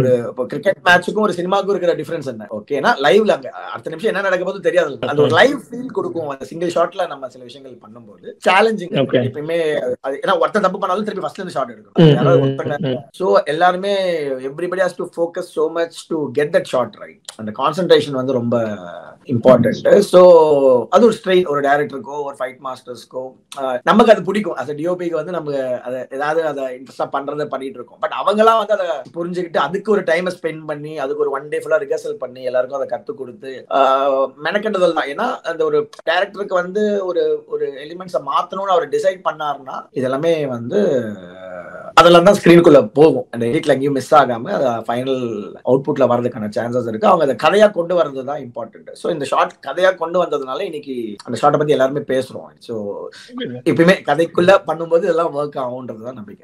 ஒரு இப்போ கிரிக்கெட் மேட்சுக்கும் ஒரு சினிமாக்கும் இருக்கிற டிஃபரன்ஸ் என்ன? ஓகேனா லைவ்ல அங்க அடுத்த நிமிஷம் என்ன நடக்க போது தெரியாது. அந்த ஒரு லைவ் ஃபீல் கொடுக்கும். அந்த சிங்கிள் ஷாட்ல நம்ம சில விஷயங்கள் பண்ணும்போது சேலஞ்சிங். எப்பயுமே அது ஏன்னா ஒருத்தன் தப்பு பண்ணாலும் திருப்பி ஃபர்ஸ்ட்ல இருந்து ஷாட் எடுக்கணும். யாராவது ஒருத்தங்க. சோ எல்லாருமே everybody has to focus so much to get that shot right அந்த கான்சென்ட்ரேஷன் வந்து ரொம்ப இம்பார்ட்டன்ட் சோ அது ஒரு ஸ்ட்ரெயின் ஒரு டேரக்டருக்கோ ஒரு ஃபைட் மாஸ்டர்ஸ்க்கோ நமக்கு அது பிடிக்கும். அஸ் டிஓபிக்கு வந்து நம்ம அதை ஏதாவது அதை இன்ட்ரெஸ்டா பண்றதை பண்ணிட்டு இருக்கோம். பட் அவங்கலாம் வந்து அதை புரிஞ்சுக்கிட்டு அதுக்கு ஒரு டைமை ஸ்பெண்ட் பண்ணி அதுக்கு ஒரு ஒன் டே ஃபுல்லா ரிஹர்சல் பண்ணி எல்லாருக்கும் அதை கத்து கொடுத்து மெனக்கெட்டதல் தான். ஏன்னா அந்த ஒரு டேரக்டருக்கு வந்து ஒரு ஒரு எலிமெண்ட்ஸை மாத்தணும்னு அவர் டிசைட் பண்ணாருன்னா இதெல்லாமே வந்து அதெல்லாம் தான் ஸ்கிரீனுக்குள்ள போகும். அந்த எடிட்ல எங்கேயும் மிஸ் ஆகாம அது ஃபைனல் அவுட்புட்ல வரதுக்கான சான்சஸ் இருக்கு. அவங்க அதை கதையா கொண்டு வர்றது தான் இம்பார்ட்டன்ட் ஸோ இந்த ஷார்ட் கதையா கொண்டு வந்ததுனால இன்னைக்கு அந்த ஷார்ட்டை பத்தி எல்லாருமே பேசுறோம். ஸோ எப்பயுமே கதைக்குள்ள பண்ணும்போது இதெல்லாம் ஒர்க் ஆகும்ன்றது தான் நம்பிக்கை.